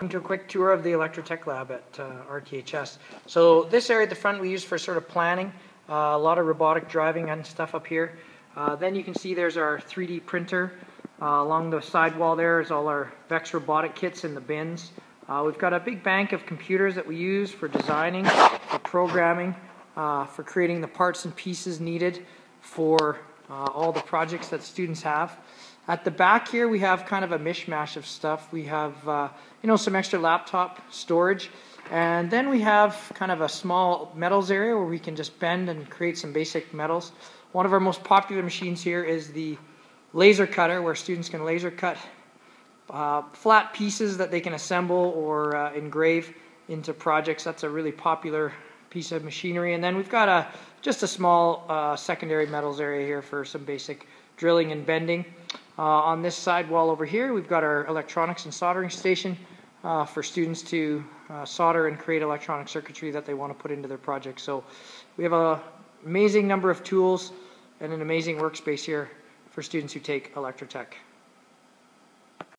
Welcome to a quick tour of the Electrotech lab at uh, RTHS. So this area at the front we use for sort of planning, uh, a lot of robotic driving and stuff up here. Uh, then you can see there's our 3D printer. Uh, along the side wall there is all our VEX robotic kits in the bins. Uh, we've got a big bank of computers that we use for designing, for programming, uh, for creating the parts and pieces needed for all the projects that students have. At the back here, we have kind of a mishmash of stuff. We have, uh, you know, some extra laptop storage. And then we have kind of a small metals area where we can just bend and create some basic metals. One of our most popular machines here is the laser cutter, where students can laser cut uh, flat pieces that they can assemble or uh, engrave into projects. That's a really popular piece of machinery. And then we've got a just a small uh, secondary metals area here for some basic drilling and bending. Uh, on this side wall over here, we've got our electronics and soldering station uh, for students to uh, solder and create electronic circuitry that they want to put into their project. So we have an amazing number of tools and an amazing workspace here for students who take Electrotech.